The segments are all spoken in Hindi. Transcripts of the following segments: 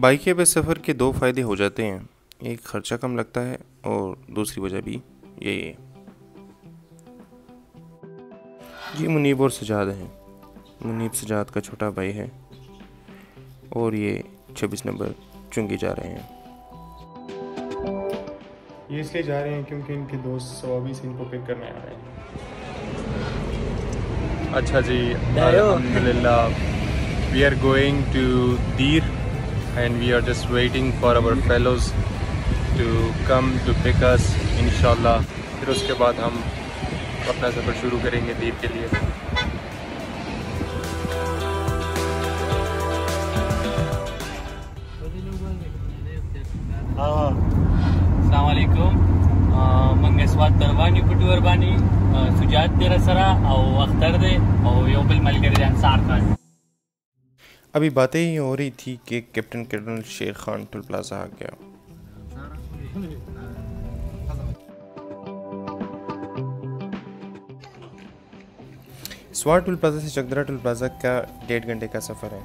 बाइक पे सफ़र के दो फ़ायदे हो जाते हैं। एक ख़र्चा कम लगता है और दूसरी वजह भी यही है। ये मुनीब और सजाद हैं। मुनीब सजाद का छोटा भाई है और ये छब्बीस नंबर चुंगी जा रहे हैं। ये इसलिए जा रहे हैं क्योंकि इनके दोस्त सवाबी से इनको पिक करने आ रहे हैं। अच्छा जी अल्हम्दुलिल्लाह we are going to there and we are just waiting for our fellows to come to pick us इंशाल्लाह फिर उसके बाद हम अपना सफ़र शुरू करेंगे दीर के लिए। मंगे स्वाद तरवानी पटवर बानी सुजात तेरा सरा और अख्तर दे और यो बिल मलकर अंसार खान अभी बातें ही हो रही थी कि कैप्टन कर्नल शेर खान टुल प्लाजा आ गया। स्वार टुल प्लाजा से चकदरा टुल प्लाजा का डेढ़ घंटे का सफ़र है।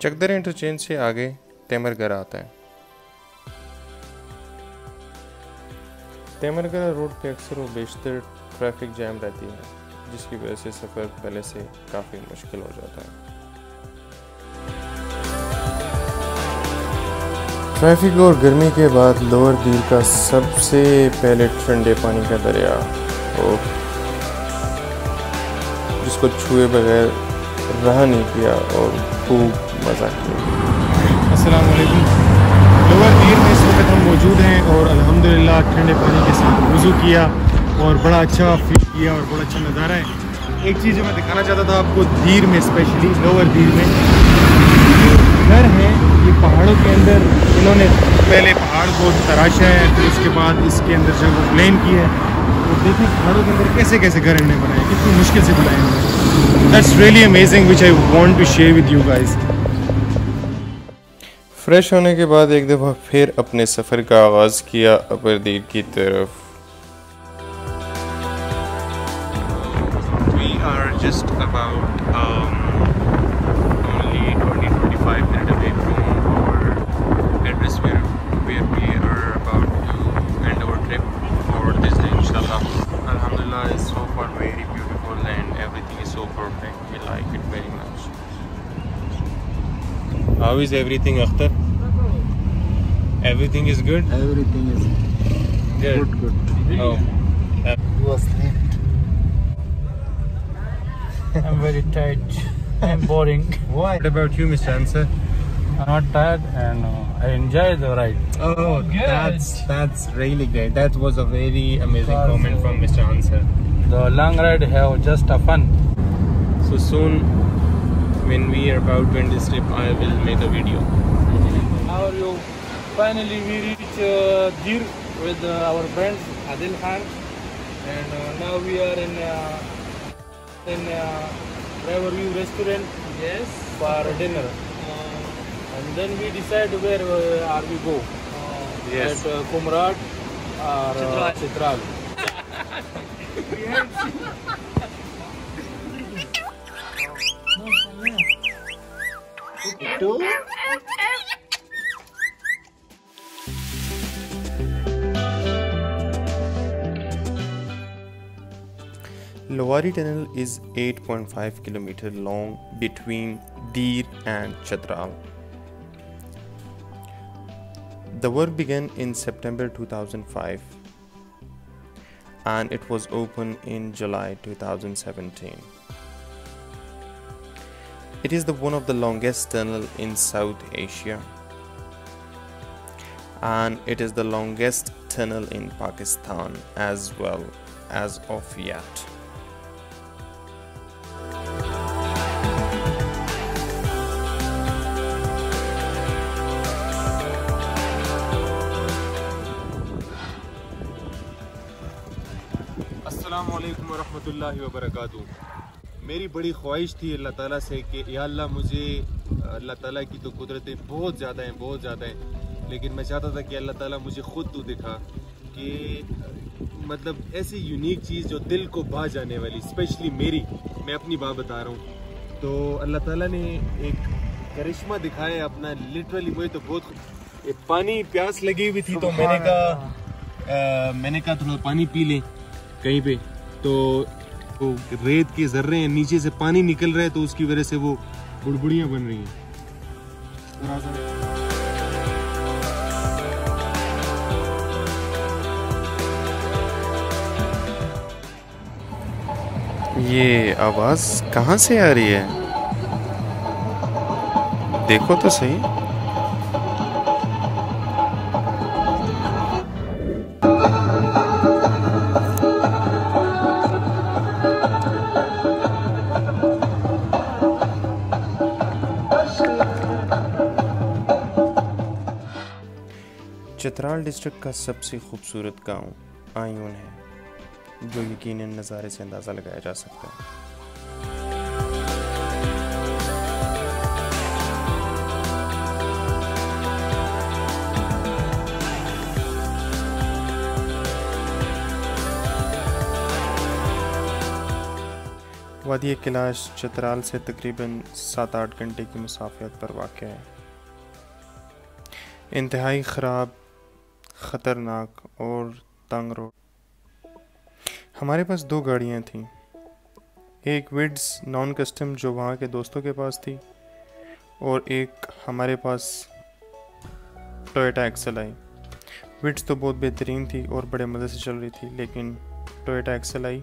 चकदर इंटरचेंज से आगे तेमरगढ़ आता है। तेमरगढ़ रोड पे अक्सर व बेशतर ट्रैफ़िक जैम रहती है जिसकी वजह से सफ़र पहले से काफ़ी मुश्किल हो जाता है। ट्रैफ़िक और गर्मी के बाद लोअर दीर का सबसे पहले ठंडे पानी का दरिया और जिसको छुए बगैर रहा नहीं किया और खूब मज़ा किया। असलकुम लोअर दीर में इस वक्त हम मौजूद हैं और अल्हम्दुलिल्लाह ठंडे पानी के साथ वज़ू किया। और बड़ा अच्छा फील किया और बड़ा अच्छा नज़ारा है। एक चीज़ जो मैं दिखाना चाहता था आपको, धीर में स्पेशली लोअर दीर में। घर है, ये पहाड़ों के अंदर। इन्होंने पहले पहाड़ को तराशा है, फिर उसके बाद इसके अंदर जगह प्लेन की है। और देखिए पहाड़ों के अंदर कैसे कैसे घर इन्होंने बनाए, कितनी मुश्किल से बनाए हैं that's really amazing which I want to share with you guys fresh होने के बाद एक दफ़ा फिर अपने सफ़र का आगाज़ किया अबरदीर की तरफ़। Just about um, only 20-25 minutes away from our address where, where we are about to end our trip for this day inshallah. Alhamdulillah is so far very beautiful and everything is so perfect. We like it very much. How is everything, Akhtar? Everything is good? Everything is Good. good, good. Oh. You was late. I'm very tired I'm boring Why? What about you, Mr. Ansar? I'm not tired and uh, I enjoy the ride Oh, Good. that's that's really great. That was a very amazing Because, comment from Mr. Ansar. the long ride have just a fun So soon, when we are about to end this trip, I will make a video. Now you finally we reach uh, Dir with uh, our friends Adil Khan and uh, now we are in uh, in uh, Riverview restaurant. Yes. For dinner. And then we decide where uh, are we go. Yes. at uh, Kumrat or uh, Chitral. Two? Lowari Tunnel is 8.5 km long between Deer and Chatral. The work began in September 2005 and it was opened in July 2017. It is the one of the longest tunnel in South Asia and it is the longest tunnel in Pakistan as well as of yet. वालेकुम वरहमतुल्लाहि वबरकातुहू मेरी बड़ी ख्वाहिश थी अल्लाह ताला से कि या अल्लाह मुझे अल्लाह ताला की तो कुदरतें बहुत ज़्यादा हैं बहुत ज़्यादा हैं। लेकिन मैं चाहता था कि अल्लाह ताला मुझे खुद तो दिखा कि मतलब ऐसी यूनिक चीज़ जो दिल को भा जाने वाली स्पेशली मेरी मैं अपनी बात बता रहा हूँ। तो अल्लाह ताला ने एक करिश्मा दिखाया अपना लिटरली मुझे तो बहुत पानी प्यास लगी हुई थी तो मैंने कहा मैंने कहा थोड़ा पानी पी लें कहीं पे। तो वो रेत के जर्रे हैं, नीचे से पानी निकल रहा है तो उसकी वजह से वो बुड़बुड़ियाँ बन रही हैं। ये आवाज़ कहाँ से आ रही है? देखो तो सही। चित्राल डिस्ट्रिक्ट का सबसे खूबसूरत गाँव आयून है, जो यकीनन नज़ारे से अंदाज़ा लगाया जा सकता है। वादी कैलाश चित्राल से तकरीबन सात आठ घंटे की मुसाफियत पर वाक़ है। इंतहाई ख़राब ख़तरनाक और तंग रोड हमारे पास दो गाड़ियाँ थीं। एक विड्स नॉन कस्टम जो वहाँ के दोस्तों के पास थी और एक हमारे पास टोयोटा एक्सल आई। विड्स तो बहुत बेहतरीन थी और बड़े मज़े से चल रही थी, लेकिन टोयोटा एक्सल आई।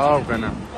आओ कना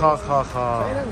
खा खा खा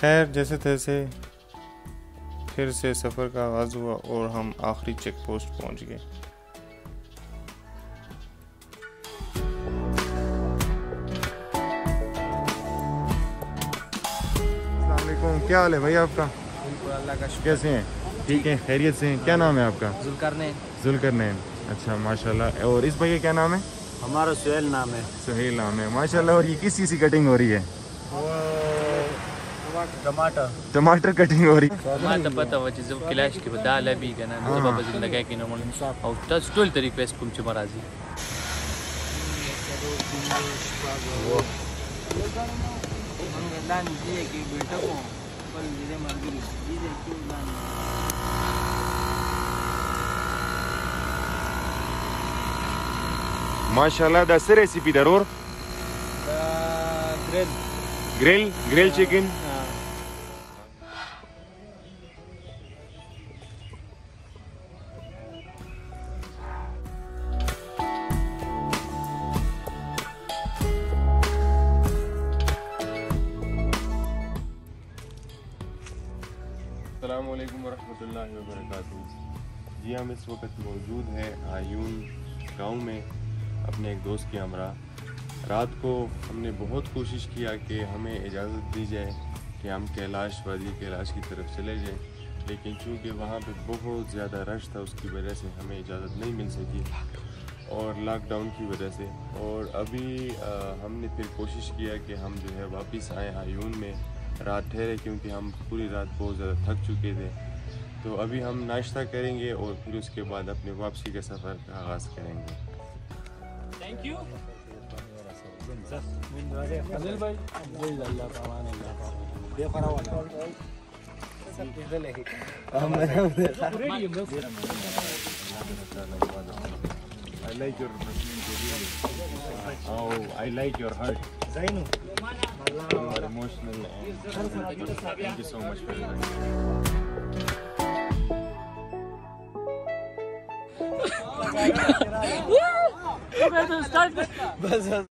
खैर जैसे तैसे फिर से सफ़र का आगाज़ हुआ और हम आखिरी चेक पोस्ट पहुँच गए अस्सलाम क्या हाल है भाई आपका कैसे हैं ठीक है खैरियत से क्या नाम है आपका? जुलकर नैन अच्छा माशाल्लाह। और इस भैया क्या नाम है? हमारा सुहेल नाम है। सुहेल नाम है। माशाल्लाह और ये किस चीज़ की कटिंग हो रही है? टमाटर। टमाटर कटिंग हो रही टमाटर पता वची जब क्लैश pălmire m-am gândit de când am... Mașala, dar se resipi de ror? Da, grel. Grel? Grel da. ce când? अल्लाम वरहमतुल्लाहि वबरकातुहू जी हम इस वक्त मौजूद हैं आयून गाँव में अपने एक दोस्त के हमरा। रात को हमने बहुत कोशिश किया कि हमें इजाज़त दी जाए कि हम कैलाश वादी कैलाश की तरफ़ चले जाएँ लेकिन चूँकि वहाँ पे बहुत ज़्यादा रश था उसकी वजह से हमें इजाज़त नहीं मिल सकी और लॉकडाउन की वजह से। और अभी अ, हमने फिर कोशिश किया कि हम जो है वापस आए आयून में रात ठहरे क्योंकि हम पूरी रात बहुत ज़्यादा थक चुके थे। तो अभी हम नाश्ता करेंगे और फिर उसके बाद अपने वापसी के सफ़र का आगाज़ करेंगे। थैंक यू भाई I like your how oh, I like your heart. You are emotional and thank you so much for that. Woo! We're start.